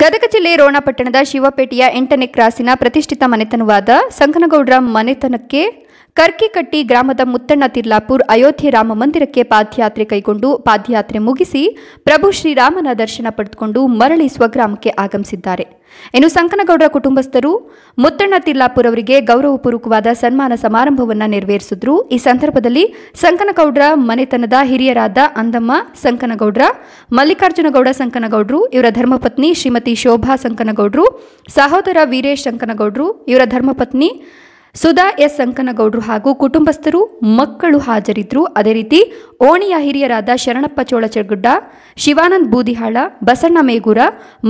ಗದಗ ಜಿಲ್ಲೆ ರೋಣಪಟ್ಟಣದ ಶಿವಪೇಟೆಯ ಎಂಟನೇ ಕ್ರಾಸಿನ ಪ್ರತಿಷ್ಠಿತ ಮನೆತನವಾದ ಸಂಕನಗೌಡ್ರ ಮನೆತನಕ್ಕೆ ಕರ್ಕಿಕಟ್ಟಿ ಗ್ರಾಮದ ಮುತ್ತಣ್ಣ ತಿರ್ಲಾಪುರ್ ಅಯೋಧ್ಯೆ ರಾಮ ಮಂದಿರಕ್ಕೆ ಪಾದಯಾತ್ರೆ ಕೈಗೊಂಡು ಪಾದಯಾತ್ರೆ ಮುಗಿಸಿ ಪ್ರಭು ಶ್ರೀರಾಮನ ದರ್ಶನ ಪಡೆದುಕೊಂಡು ಮರಳಿ ಸ್ವಗ್ರಾಮಕ್ಕೆ ಆಗಮಿಸಿದ್ದಾರೆ. ಇನ್ನು ಸಂಕನಗೌಡರ ಕುಟುಂಬಸ್ಥರು, ಮುತ್ತಣ್ಣ ತಿರ್ಲಾಪುರ್ ಅವರಿಗೆ ಗೌರವಪೂರ್ವಕವಾದ ಸನ್ಮಾನ ಸಮಾರಂಭವನ್ನು ನೆರವೇರಿಸಿದ್ರು. ಈ ಸಂದರ್ಭದಲ್ಲಿ ಸಂಕನಗೌಡರ, ಮನೆತನದ ಹಿರಿಯರಾದ ಅಂದಮ್ಮ ಸಂಕನಗೌಡರ, ಮಲ್ಲಿಕಾರ್ಜುನಗೌಡ ಸಂಕನಗೌಡರು, ಇವರ ಧರ್ಮಪತ್ನಿ ಶ್ರೀಮತಿ ಶೋಭಾ ಸಂಕನಗೌಡರು, ಸಹೋದರ ವೀರೇಶ್ ಸಂಕನಗೌಡರು, ಇವರ ಧರ್ಮಪತ್ನಿ ಸುಧಾ ಎಸ್. ಅಂಕನಗೌಡರು ಹಾಗೂ ಕುಟುಂಬಸ್ಥರು ಮಕ್ಕಳು ಹಾಜರಿದ್ದರು. ಅದೇ ರೀತಿ ಓಣಿಯ ಹಿರಿಯರಾದ ಶರಣಪ್ಪ ಚೋಳಚಗುಡ್ಡ ಶಿವಾನಂದ್ ಬೂದಿಹಾಳ ಬಸಣ್ಣ ಮೇಗೂರ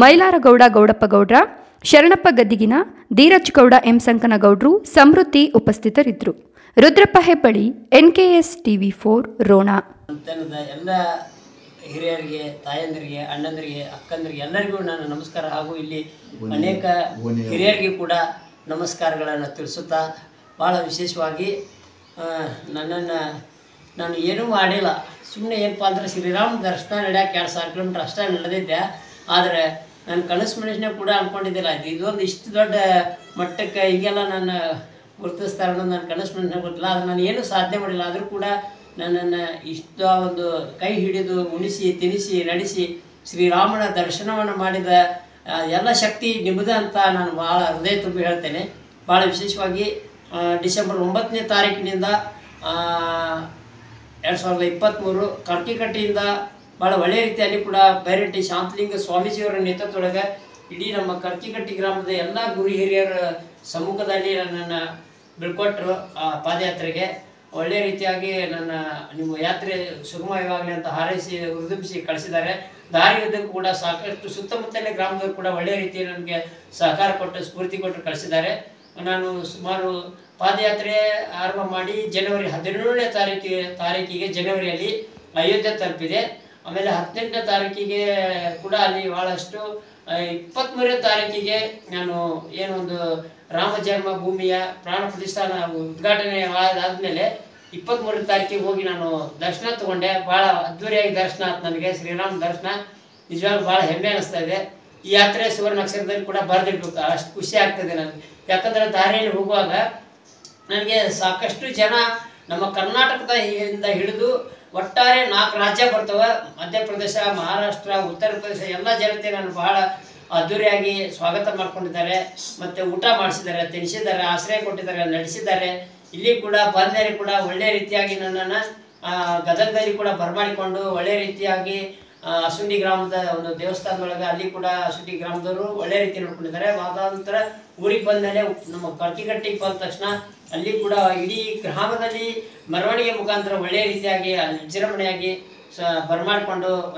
ಮೈಲಾರಗೌಡ ಗೌಡಪ್ಪಗೌಡ್ರ ಶರಣಪ್ಪ ಗದ್ದಿಗಿನ ಧೀರಜ್ ಗೌಡ ಎಂ. ಸಂಕನಗೌಡ್ರು ಸಮೃದ್ಧಿ ಉಪಸ್ಥಿತರಿದ್ದರು. Rudrappa Hebballi NKS TV four Ron. ಎಲ್ಲ ಹಿರಿಯರಿಗೆ ತಾಯಂದಿರಿಗೆ ಅಣ್ಣಂದಿರಿಗೆ ಅಕ್ಕಂದಿರಿಗೆ ಎಲ್ಲರಿಗೂ ನಾನು ನಮಸ್ಕಾರ. ಹಾಗೂ ಇಲ್ಲಿ ಅನೇಕ ಹಿರಿಯರಿಗೆ ಕೂಡ ನಮಸ್ಕಾರಗಳನ್ನು ತಿಳಿಸುತ್ತಾ ಭಾಳ ವಿಶೇಷವಾಗಿ ನನ್ನನ್ನು, ನಾನು ಏನೂ ಮಾಡಿಲ್ಲ. ಸುಮ್ಮನೆ ಏನಪ್ಪ ಅಂದ್ರೆ ಶ್ರೀರಾಮ ದರ್ಶನ ನಡೆಯೋಕೆ ಎರಡು ಸಾವಿರ ಕಿಲೋಮೀಟ್ರ್ ಅಷ್ಟೇ ನಡೆದಿದ್ದೆ. ಆದರೆ ನನ್ನ ಕನಸು ಮನುಷ್ಯನೇ ಕೂಡ ಅಂದ್ಕೊಂಡಿದ್ದಿಲ್ಲ ಇದು ಇದೊಂದು ಇಷ್ಟು ದೊಡ್ಡ ಮಟ್ಟಕ್ಕೆ ಹೀಗೆಲ್ಲ ನಾನು ಗುರುತಿಸ್ತಾರೆ ಅನ್ನೋದು ನನ್ನ ಕನಸು ಮನುಷ್ಯನೇ ಗೊತ್ತಿಲ್ಲ. ಆದರೆ ನಾನು ಏನೂ ಸಾಧನೆ ಮಾಡಿಲ್ಲ. ಆದರೂ ಕೂಡ ನನ್ನನ್ನು ಇಷ್ಟ ಒಂದು ಕೈ ಹಿಡಿದು ಉಣಿಸಿ, ತಿನಿಸಿ, ನಡೆಸಿ ಶ್ರೀರಾಮನ ದರ್ಶನವನ್ನು ಮಾಡಿದ ಎಲ್ಲ ಶಕ್ತಿ ನಿಮ್ಮದೇ ಅಂತ ನಾನು ಭಾಳ ಹೃದಯ ತುಂಬಿ ಹೇಳ್ತೇನೆ. ಭಾಳ ವಿಶೇಷವಾಗಿ ಡಿಸೆಂಬರ್ ಒಂಬತ್ತನೇ ತಾರೀಕಿನಿಂದ ಎರಡು ಸಾವಿರದ ಇಪ್ಪತ್ತ್ಮೂರು ಕರ್ಕಿಕಟ್ಟಿಯಿಂದ ಭಾಳ ಒಳ್ಳೆಯ ರೀತಿಯಲ್ಲಿ ಕೂಡ ಬೈರಟ್ಟಿ ಶಾಂತಲಿಂಗ ಸ್ವಾಮೀಜಿಯವರ ನೇತೃತ್ವದೊಳಗೆ ಇಡೀ ನಮ್ಮ ಕರ್ಕಿಕಟ್ಟಿ ಗ್ರಾಮದ ಎಲ್ಲ ಗುರು ಹಿರಿಯರ ಸಮ್ಮುಖದಲ್ಲಿ ನನ್ನನ್ನು ಬಿಳ್ಕೊಟ್ರು ಆ, ಪಾದಯಾತ್ರೆಗೆ. ಒಳ್ಳೆಯ ರೀತಿಯಾಗಿ ನನ್ನ ನಿಮ್ಮ ಯಾತ್ರೆ ಸುಗಮವಾಗಲಿ ಅಂತ ಹಾರೈಸಿ ಉದುಂಬಿಸಿ ಕಳಿಸಿದ್ದಾರೆ. ದಾರಿಯುದ್ದಕ್ಕೂ ಕೂಡ ಸಾಕಷ್ಟು ಸುತ್ತಮುತ್ತಲೇ ಗ್ರಾಮದವರು ಕೂಡ ಒಳ್ಳೆಯ ರೀತಿ ನನಗೆ ಸಹಕಾರ ಕೊಟ್ಟು, ಸ್ಫೂರ್ತಿ ಕೊಟ್ಟು ಕಳಿಸಿದ್ದಾರೆ. ನಾನು ಸುಮಾರು ಪಾದಯಾತ್ರೆ ಆರಂಭ ಮಾಡಿ ಜನವರಿ ಹದಿನೇಳನೇ ತಾರೀಕಿಗೆ ತಾರೀಕಿಗೆ ಜನವರಿಯಲ್ಲಿ ಅಯೋಧ್ಯೆ ತಲುಪಿದೆ. ಆಮೇಲೆ ಹದಿನೆಂಟನೇ ತಾರೀಕಿಗೆ ಕೂಡ ಅಲ್ಲಿ ಬಹಳಷ್ಟು ಇಪ್ಪತ್ತ್ಮೂರನೇ ತಾರೀಕಿಗೆ ನಾನು ಏನೊಂದು ರಾಮ ಜನ್ಮಭೂಮಿಯ ಪ್ರಾಣ ಪ್ರತಿಷ್ಠಾನ ಉದ್ಘಾಟನೆ ಆದಮೇಲೆ ಇಪ್ಪತ್ತ್ಮೂರನೇ ತಾರೀಕಿಗೆ ಹೋಗಿ ನಾನು ದರ್ಶನ ತಗೊಂಡೆ. ಭಾಳ ಅದ್ಧೂರಿಯಾಗಿ ದರ್ಶನ ಆಯ್ತು ನನಗೆ. ಶ್ರೀರಾಮ ದರ್ಶನ. ನಿಜವಾಗ್ಲೂ ಭಾಳ ಹೆಮ್ಮೆ ಅನಿಸ್ತಾ ಇದೆ. ಈ ಯಾತ್ರೆ ಸುವರ್ಣ ಅಕ್ಷರದಲ್ಲಿ ಕೂಡ ಬರೆದಿಡ್ಬೇಕು ಅಷ್ಟು ಖುಷಿ ಆಗ್ತದೆ ನನಗೆ. ಯಾಕಂದ್ರೆ ದಾರಿಯಲ್ಲಿ ಹೋಗುವಾಗ ನನಗೆ ಸಾಕಷ್ಟು ಜನ ನಮ್ಮ ಕರ್ನಾಟಕದ ಇಂದ ಹಿಡಿದು ಒಟ್ಟಾರೆ ನಾಲ್ಕು ರಾಜ್ಯ ಬರ್ತವೆ. ಮಧ್ಯಪ್ರದೇಶ, ಮಹಾರಾಷ್ಟ್ರ, ಉತ್ತರ ಪ್ರದೇಶ, ಎಲ್ಲ ಜನತೆ ನಾನು ಬಹಳ ಅದ್ದೂರಿಯಾಗಿ ಸ್ವಾಗತ ಮಾಡ್ಕೊಂಡಿದ್ದಾರೆ. ಮತ್ತು ಊಟ ಮಾಡಿಸಿದ್ದಾರೆ ತಿನ್ನಿಸಿದ್ದಾರೆ ಆಶ್ರಯ ಕೊಟ್ಟಿದ್ದಾರೆ, ನಡೆಸಿದ್ದಾರೆ. ಇಲ್ಲಿ ಕೂಡ ಬಂದರೆ ಕೂಡ ಒಳ್ಳೆಯ ರೀತಿಯಾಗಿ ನನ್ನನ್ನು ಗದಗದಲ್ಲಿ ಕೂಡ ಬರಮಾಡಿಕೊಂಡು ಒಳ್ಳೆಯ ರೀತಿಯಾಗಿ ಅಸುಂಡಿ ಗ್ರಾಮದ ಒಂದು ದೇವಸ್ಥಾನದೊಳಗೆ ಅಲ್ಲಿ ಕೂಡ ಅಸುಂಡಿ ಗ್ರಾಮದವರು ಒಳ್ಳೆ ರೀತಿ ನೋಡ್ಕೊಂಡಿದ್ದಾರೆ. ಅದಾದ ಊರಿಗೆ ಬಂದಮೇಲೆ ನಮ್ಮ ಕಟ್ಟಿಕಟ್ಟಿಗೆ ಬಂದ ತಕ್ಷಣ ಅಲ್ಲಿ ಕೂಡ ಇಡೀ ಗ್ರಾಮದಲ್ಲಿ ಮೆರವಣಿಗೆ ಮುಖಾಂತರ ಒಳ್ಳೆಯ ರೀತಿಯಾಗಿ ವಿಜೃಂಭಣೆಯಾಗಿ ಸ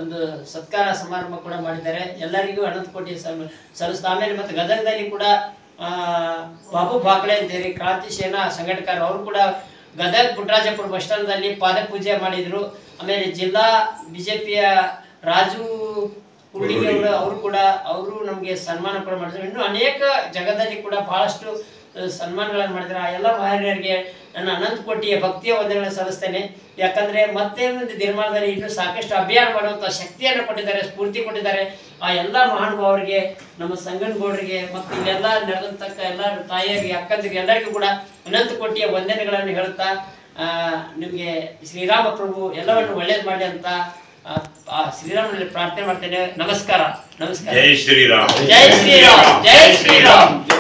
ಒಂದು ಸತ್ಕಾರ ಸಮಾರಂಭ ಕೂಡ ಮಾಡಿದ್ದಾರೆ. ಎಲ್ಲರಿಗೂ ಅನಂತ ಕೋಟಿ ಸಲ್, ಸಲ್ಲಿಸ್ತಾ, ಆಮೇಲೆ ಮತ್ತು ಗದಗದಲ್ಲಿ ಕೂಡ ಬಾಬು ಬಾಕಳೆ ಅಂತೇಳಿ ಕ್ರಾಂತಿ ಸೇನಾ ಸಂಘಟಕರು, ಅವರು ಕೂಡ ಗದಗ ಪುಟ್ಟರಾಜಪುರ ಬಸ್ ಸ್ಟ್ಯಾಂಡ್ನಲ್ಲಿ ಪಾದಪೂಜೆ ಮಾಡಿದ್ರು. ಆಮೇಲೆ ಜಿಲ್ಲಾ ಬಿಜೆಪಿಯ ರಾಜು ಕುರುಡಿಗೆ ಅವರು ಅವರು ಕೂಡ, ಅವರು ನಮಗೆ ಸನ್ಮಾನ ಕೂಡ ಮಾಡಿದ್ರು. ಇನ್ನು ಅನೇಕ ಜಗದಲ್ಲಿ ಕೂಡ ಬಹಳಷ್ಟು ಸನ್ಮಾನಗಳನ್ನು ಮಾಡಿದ್ರು. ಆ ಎಲ್ಲ ಮಹಾರಿಯರಿಗೆ ನನ್ನ ಅನಂತ ಕೋಟಿಯ ಭಕ್ತಿಯ ವಂದನೆಗಳನ್ನು ಸಲ್ಲಿಸ್ತೇನೆ. ಯಾಕಂದ್ರೆ ಮತ್ತೆ ಒಂದು ನಿರ್ಮಾಣದಲ್ಲಿ ಇನ್ನೂ ಸಾಕಷ್ಟು ಅಭಿಯಾನ ಮಾಡುವಂಥ ಶಕ್ತಿಯನ್ನು ಕೊಟ್ಟಿದ್ದಾರೆ, ಸ್ಫೂರ್ತಿ ಕೊಟ್ಟಿದ್ದಾರೆ. ಆ ಎಲ್ಲ ಮಹಾನುಭಾವರಿಗೆ, ನಮ್ಮ ಸಂಗನಗೌಡರಿಗೆ ಮತ್ತು ಇಲ್ಲೆಲ್ಲ ನಡೆದಂತಕ್ಕ ಎಲ್ಲ ತಾಯಿಯರಿಗೆ ಅಕ್ಕಂದಿಗೆ ಎಲ್ಲರಿಗೂ ಕೂಡ ಅನಂತ ಕೋಟಿಯ ವಂದನೆಗಳನ್ನು ಹೇಳುತ್ತಾ ನಿಮಗೆ ಶ್ರೀರಾಮ ಪ್ರಭು ಎಲ್ಲವನ್ನು ಒಳ್ಳೇದು ಮಾಡಿ ಅಂತ ಆ ಶ್ರೀರಾಮನಲ್ಲಿ ಪ್ರಾರ್ಥನೆ ಮಾಡ್ತೇನೆ. ನಮಸ್ಕಾರ. ನಮಸ್ಕಾರ. ಜೈ ಶ್ರೀರಾಮ್. ಜೈ ಶ್ರೀರಾಮ್. ಜೈ ಶ್ರೀರಾಮ್.